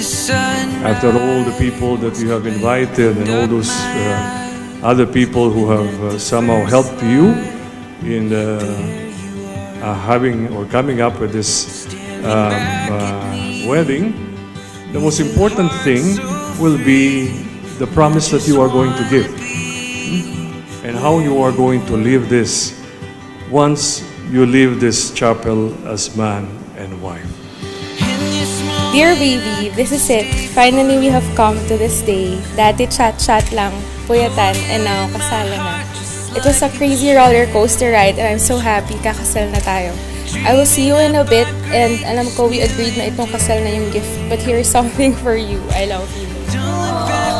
after all the people that you have invited and all those uh, other people who have uh, somehow helped you in uh, uh, having or coming up with this um, uh, wedding, the most important thing will be the promise that you are going to give and how you are going to live this once you leave this chapel as man and wife. Dear baby, this is it. Finally, we have come to this day. Dati chat-chat lang, puyatan, and now kasala na. It was a crazy roller coaster ride and I'm so happy kakasal na tayo. I will see you in a bit and alam ko we agreed na itong kasal na yung gift. But here's something for you. I love you. Today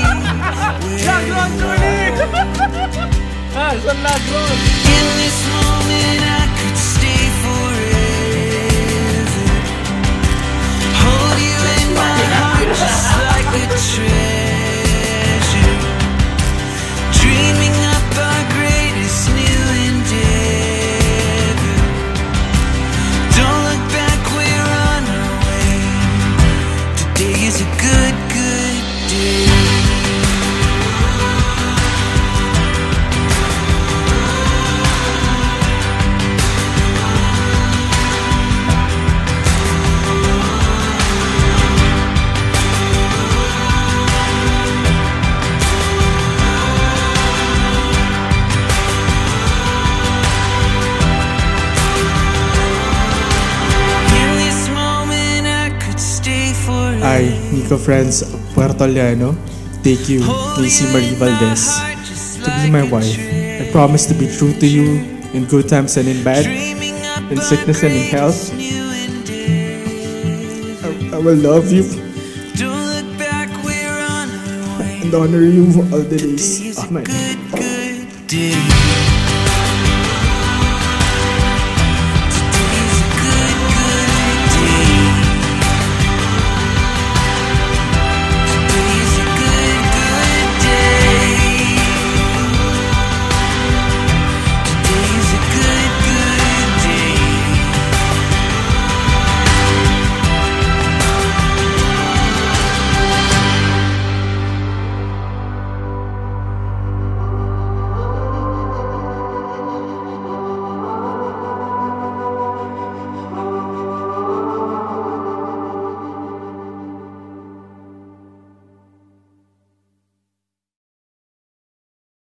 where you are. In this moment, I I, Nico Friends Puerto Llano, take you, Macy Marie Valdez, to be my wife. I promise to be true to you in good times and in bad, in sickness and in health. I, I will love you and honor you all the days of my day.